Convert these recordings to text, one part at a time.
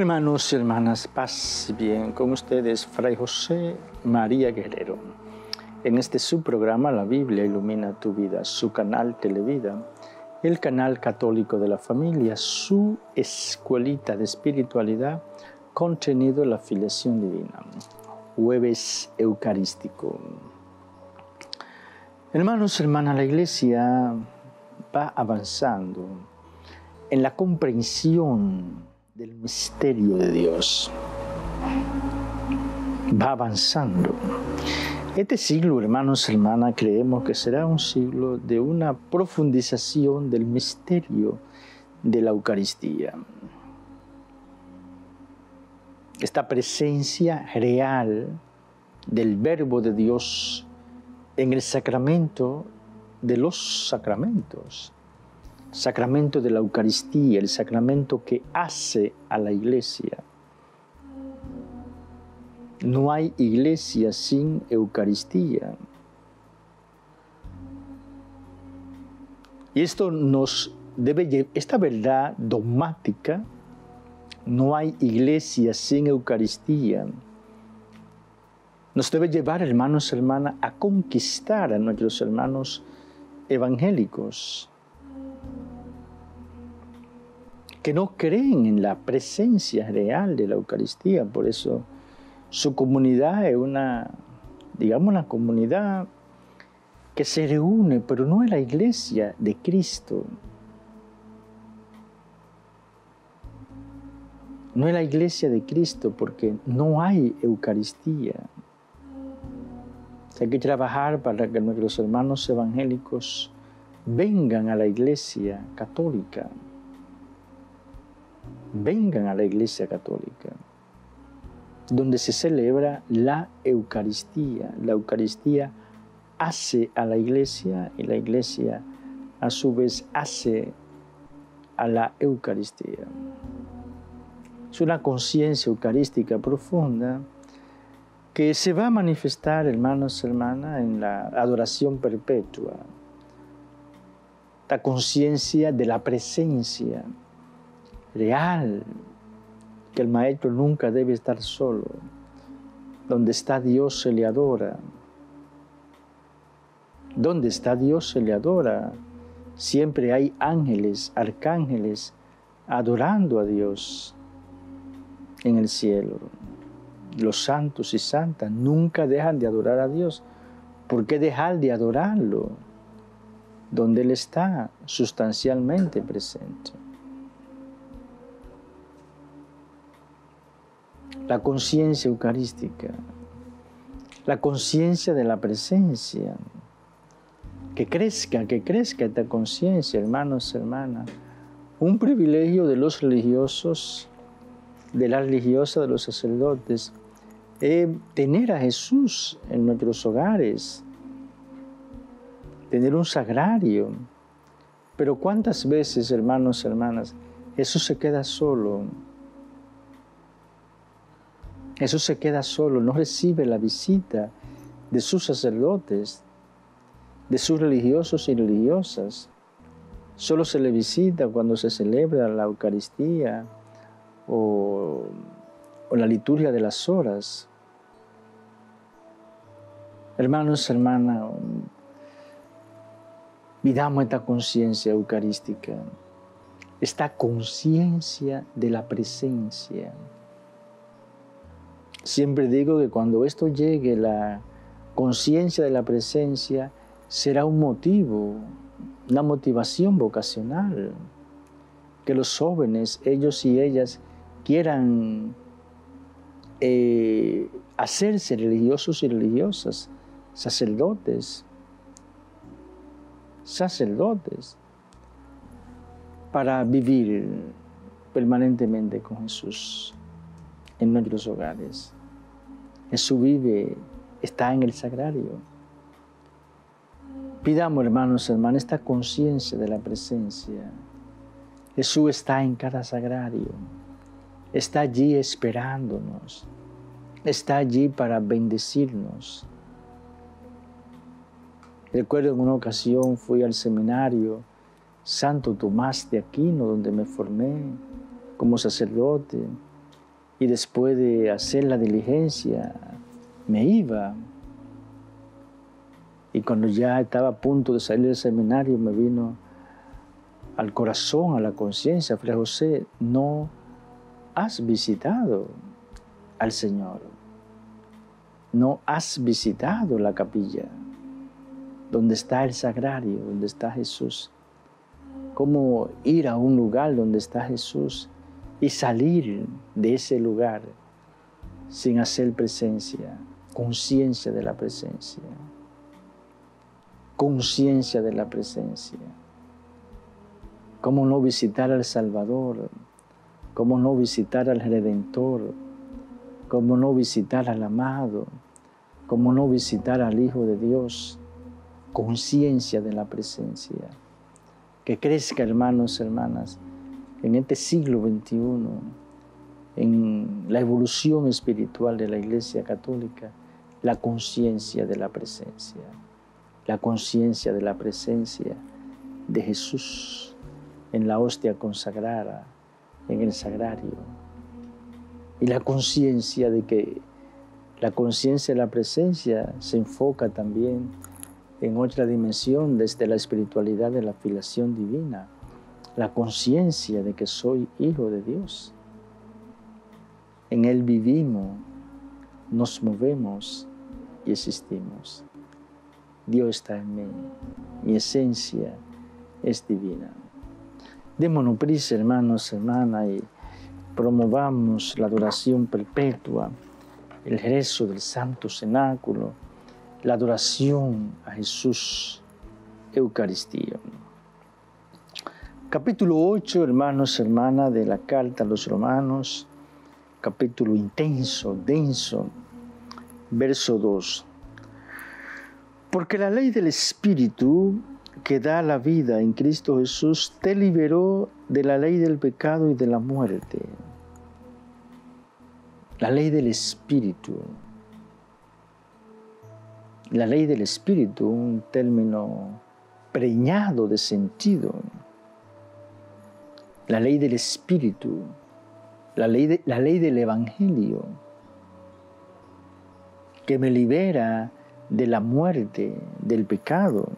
Hermanos y hermanas, paz bien con ustedes, Fray José María Guerrero. En este subprograma La Biblia ilumina tu vida, su canal Televida, el canal católico de la familia, su escuelita de espiritualidad, contenido la filiación divina. Jueves Eucarístico. Hermanos y hermanas, la iglesia va avanzando en la comprensión del misterio de Dios. Va avanzando. Este siglo, hermanos y hermanas, creemos que será un siglo de una profundización del misterio de la Eucaristía. Esta presencia real del Verbo de Dios en el sacramento de los sacramentos sacramento de la Eucaristía, el sacramento que hace a la iglesia. No hay iglesia sin Eucaristía. Y esto nos debe, esta verdad dogmática, no hay iglesia sin Eucaristía, nos debe llevar, hermanos y hermanas, a conquistar a nuestros hermanos evangélicos que no creen en la presencia real de la Eucaristía. Por eso su comunidad es una, digamos, una comunidad que se reúne, pero no es la iglesia de Cristo. No es la iglesia de Cristo porque no hay Eucaristía. Hay que trabajar para que nuestros hermanos evangélicos vengan a la iglesia católica vengan a la Iglesia Católica, donde se celebra la Eucaristía. La Eucaristía hace a la Iglesia y la Iglesia a su vez hace a la Eucaristía. Es una conciencia eucarística profunda que se va a manifestar, hermanos hermanas, en la adoración perpetua. La conciencia de la presencia real, que el maestro nunca debe estar solo. Donde está Dios se le adora. Donde está Dios se le adora. Siempre hay ángeles, arcángeles, adorando a Dios en el cielo. Los santos y santas nunca dejan de adorar a Dios. ¿Por qué dejar de adorarlo? Donde Él está sustancialmente presente. La conciencia eucarística, la conciencia de la presencia. Que crezca, que crezca esta conciencia, hermanos, hermanas. Un privilegio de los religiosos, de la religiosa, de los sacerdotes, es tener a Jesús en nuestros hogares, tener un sagrario. Pero cuántas veces, hermanos, hermanas, Jesús se queda solo Jesús se queda solo, no recibe la visita de sus sacerdotes, de sus religiosos y religiosas. Solo se le visita cuando se celebra la Eucaristía o, la liturgia de las horas. Hermanos, hermanas, vidamos esta conciencia eucarística, esta conciencia de la presencia Siempre digo que cuando esto llegue, la conciencia de la presencia será un motivo, una motivación vocacional, que los jóvenes, ellos y ellas, quieran eh, hacerse religiosos y religiosas, sacerdotes, sacerdotes, para vivir permanentemente con Jesús en nuestros hogares. Jesús vive, está en el sagrario. Pidamos, hermanos, hermanas, esta conciencia de la presencia. Jesús está en cada sagrario. Está allí esperándonos. Está allí para bendecirnos. Recuerdo en una ocasión fui al seminario Santo Tomás de Aquino, donde me formé como sacerdote y después de hacer la diligencia me iba. Y cuando ya estaba a punto de salir del seminario me vino al corazón, a la conciencia, Fray José, no has visitado al Señor. No has visitado la capilla donde está el sagrario, donde está Jesús. Cómo ir a un lugar donde está Jesús y salir de ese lugar sin hacer presencia, conciencia de la presencia, conciencia de la presencia. Cómo no visitar al Salvador, cómo no visitar al Redentor, cómo no visitar al amado, cómo no visitar al Hijo de Dios, conciencia de la presencia. Que crezca, hermanos, hermanas, en este siglo XXI, en la evolución espiritual de la Iglesia Católica, la conciencia de la presencia, la conciencia de la presencia de Jesús en la hostia consagrada, en el sagrario, y la conciencia de que la conciencia de la presencia se enfoca también en otra dimensión desde la espiritualidad de la filiación divina, la conciencia de que soy hijo de Dios. En Él vivimos, nos movemos y existimos. Dios está en mí, mi esencia es divina. Démonos prisa, hermanos, hermanas, y promovamos la adoración perpetua, el rezo del Santo Cenáculo, la adoración a Jesús, Eucaristía. Capítulo 8, hermanos, hermanas, de la carta a los romanos, capítulo intenso, denso, verso 2. Porque la ley del Espíritu que da la vida en Cristo Jesús te liberó de la ley del pecado y de la muerte. La ley del Espíritu la ley del espíritu, un término preñado de sentido. La ley del espíritu, la ley, la ley del evangelio, que me libera de la muerte, del pecado.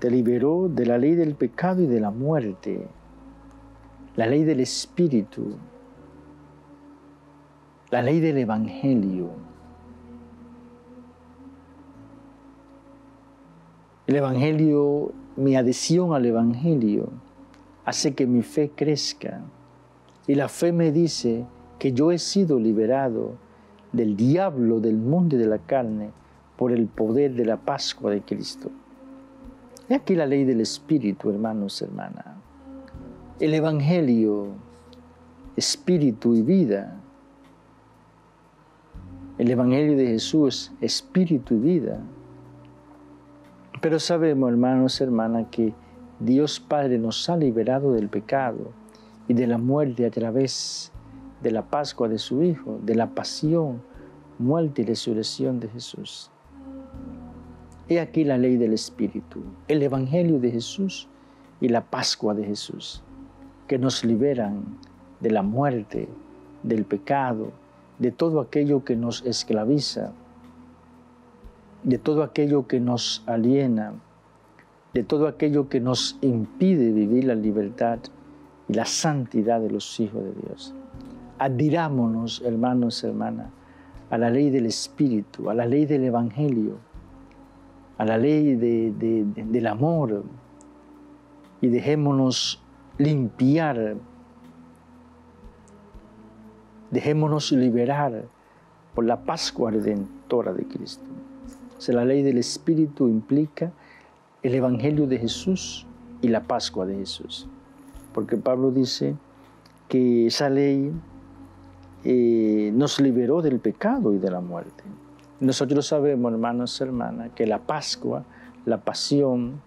Te liberó de la ley del pecado y de la muerte, la ley del espíritu, la ley del evangelio. El Evangelio, mi adhesión al Evangelio, hace que mi fe crezca. Y la fe me dice que yo he sido liberado del diablo, del mundo y de la carne por el poder de la Pascua de Cristo. He aquí la ley del Espíritu, hermanos, hermanas. El Evangelio, Espíritu y vida. El Evangelio de Jesús, Espíritu y vida. Pero sabemos, hermanos, hermanas, que Dios Padre nos ha liberado del pecado y de la muerte a través de la Pascua de su Hijo, de la pasión, muerte y resurrección de Jesús. He aquí la ley del Espíritu, el Evangelio de Jesús y la Pascua de Jesús, que nos liberan de la muerte, del pecado, de todo aquello que nos esclaviza de todo aquello que nos aliena, de todo aquello que nos impide vivir la libertad y la santidad de los hijos de Dios. Adhirámonos, hermanos, hermanas, a la ley del Espíritu, a la ley del Evangelio, a la ley del amor y dejémonos limpiar, dejémonos liberar por la Pascua redentora de Cristo la ley del Espíritu implica el Evangelio de Jesús y la Pascua de Jesús. Porque Pablo dice que esa ley eh, nos liberó del pecado y de la muerte. Nosotros sabemos, hermanos y hermanas, que la Pascua, la pasión,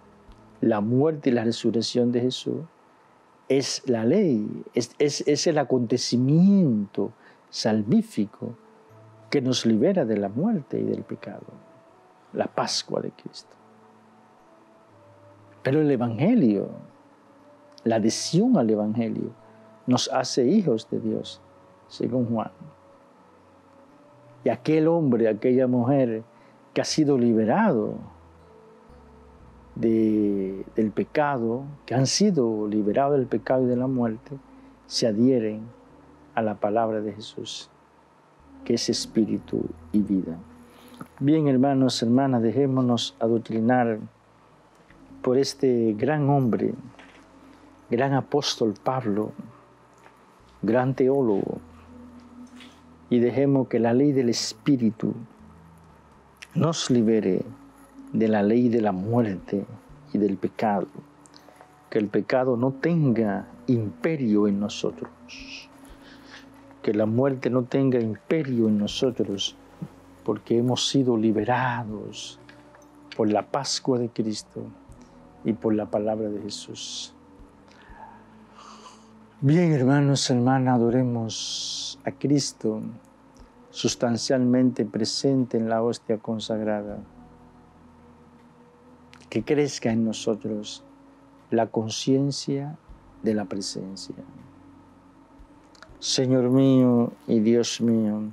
la muerte y la resurrección de Jesús es la ley, es, es el acontecimiento salvífico que nos libera de la muerte y del pecado la Pascua de Cristo. Pero el Evangelio, la adhesión al Evangelio, nos hace hijos de Dios, según Juan. Y aquel hombre, aquella mujer que ha sido liberado del pecado, que han sido liberados del pecado y de la muerte, se adhieren a la palabra de Jesús, que es espíritu y vida. Bien, hermanos, hermanas, dejémonos adoctrinar por este gran hombre, gran apóstol Pablo, gran teólogo, y dejemos que la ley del Espíritu nos libere de la ley de la muerte y del pecado. Que el pecado no tenga imperio en nosotros. Que la muerte no tenga imperio en nosotros porque hemos sido liberados por la Pascua de Cristo y por la palabra de Jesús. Bien, hermanos, hermanas, adoremos a Cristo sustancialmente presente en la hostia consagrada. Que crezca en nosotros la conciencia de la presencia. Señor mío y Dios mío,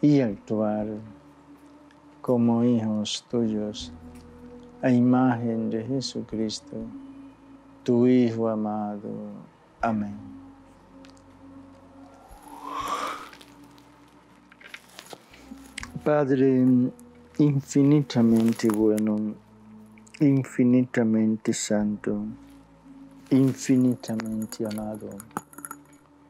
y actuar como hijos tuyos a imagen de Jesucristo, tu Hijo amado. Amén. Padre infinitamente bueno, infinitamente santo, infinitamente amado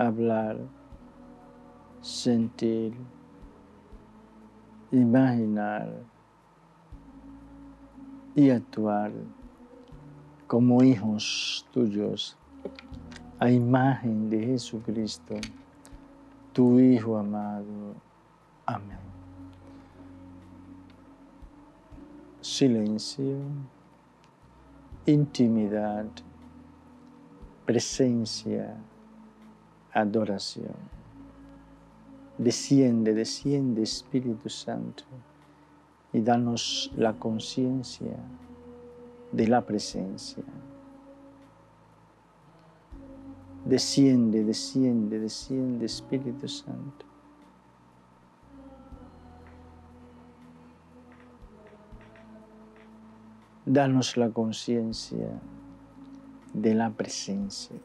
hablar, sentir, imaginar y actuar como hijos tuyos a imagen de Jesucristo, tu Hijo amado. Amén. Silencio, intimidad, presencia, adoración. Desciende, desciende Espíritu Santo y danos la conciencia de la presencia. Desciende, desciende, desciende Espíritu Santo. Danos la conciencia de la presencia.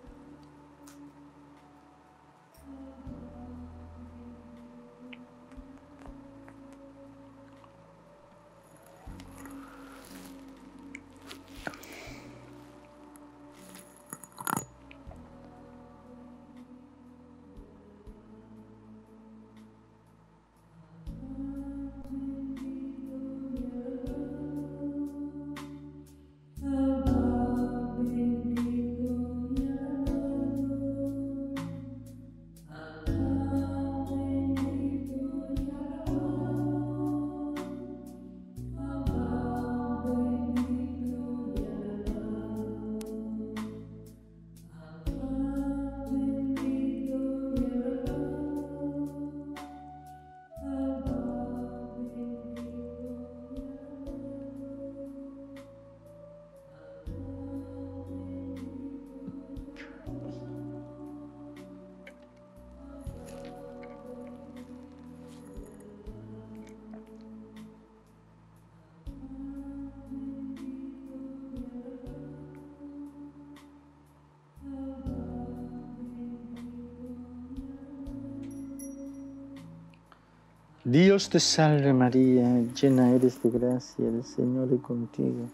Dios te salve María, llena eres de gracia, el Señor es contigo.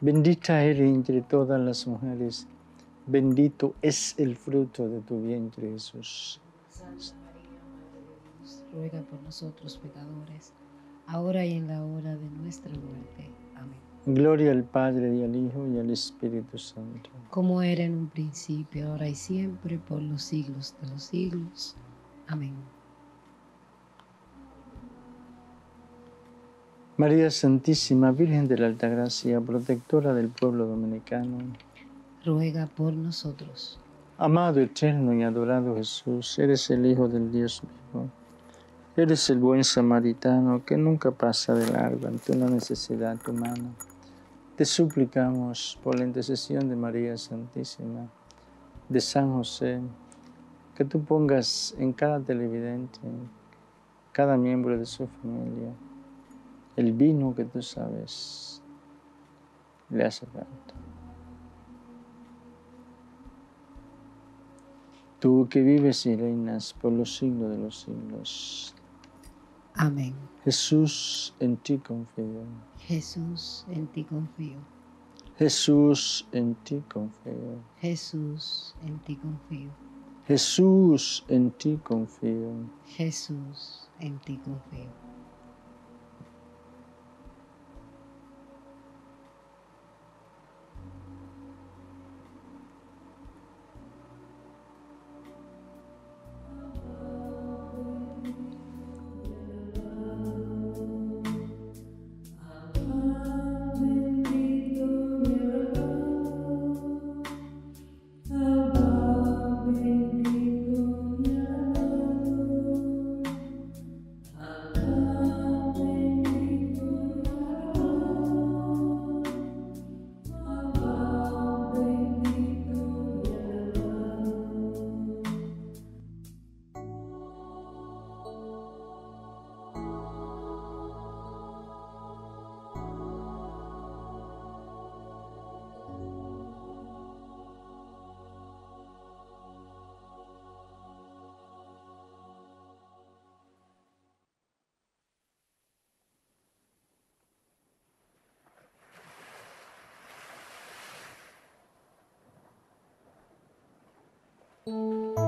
Bendita eres entre todas las mujeres, bendito es el fruto de tu vientre Jesús. Santa María, Madre de Dios, ruega por nosotros pecadores, ahora y en la hora de nuestra muerte. Amén. Gloria al Padre y al Hijo y al Espíritu Santo. Como era en un principio, ahora y siempre, por los siglos de los siglos. Amén. María Santísima, Virgen de la Altagracia, protectora del pueblo dominicano, ruega por nosotros. Amado, eterno y adorado Jesús, eres el Hijo del Dios vivo. Eres el buen samaritano que nunca pasa de largo ante una necesidad humana. Te suplicamos por la intercesión de María Santísima, de San José, que tú pongas en cada televidente, cada miembro de su familia, el vino que tú sabes le hace falta. Tú que vives y reinas por los siglos de los siglos. Amén. Jesús, en ti confío. Jesús, en ti confío. Jesús, en ti confío. Jesús, en ti confío. Jesús, en ti confío. Jesús, en ti confío. Amén.